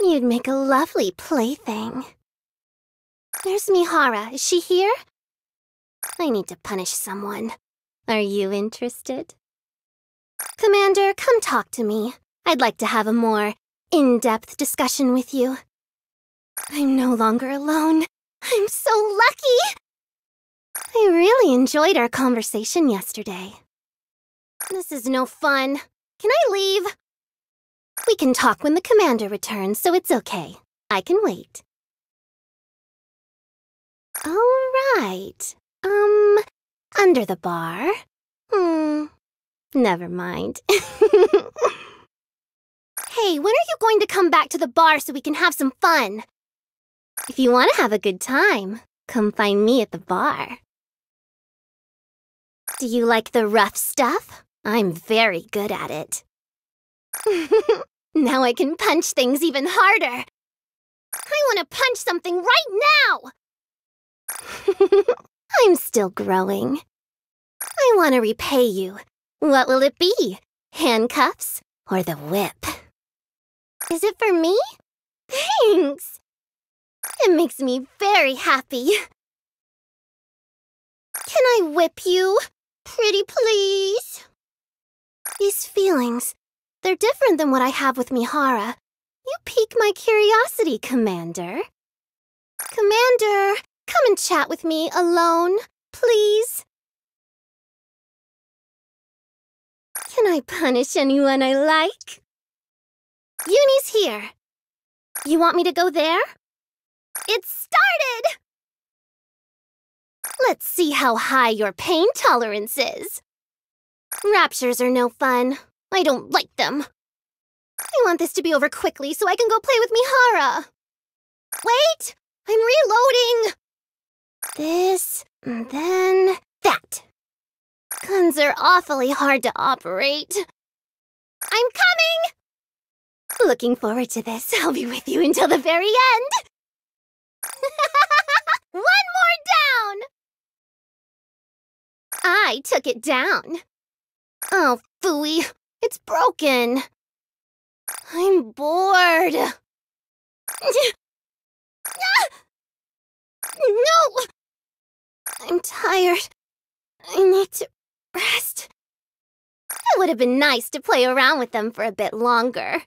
You'd make a lovely plaything. There's Mihara. Is she here? I need to punish someone. Are you interested? Commander, come talk to me. I'd like to have a more in-depth discussion with you. I'm no longer alone. I'm so lucky! I really enjoyed our conversation yesterday. This is no fun. Can I leave? We can talk when the commander returns, so it's okay. I can wait. All right. Um, under the bar? Hmm, never mind. hey, when are you going to come back to the bar so we can have some fun? If you want to have a good time, come find me at the bar. Do you like the rough stuff? I'm very good at it. Now I can punch things even harder. I want to punch something right now! I'm still growing. I want to repay you. What will it be? Handcuffs or the whip? Is it for me? Thanks! It makes me very happy. Can I whip you? Pretty please? These feelings, they're different than what I have with Mihara. You pique my curiosity, Commander. Commander, come and chat with me alone, please. Can I punish anyone I like? Yuni's here. You want me to go there? It started! Let's see how high your pain tolerance is. Raptures are no fun. I don't like them. I want this to be over quickly so I can go play with Mihara. Wait! I'm reloading! This, and then that. Guns are awfully hard to operate. I'm coming! Looking forward to this. I'll be with you until the very end. One more down! I took it down. Oh, phooey. It's broken. I'm bored. No! I'm tired. I need to rest. It would have been nice to play around with them for a bit longer.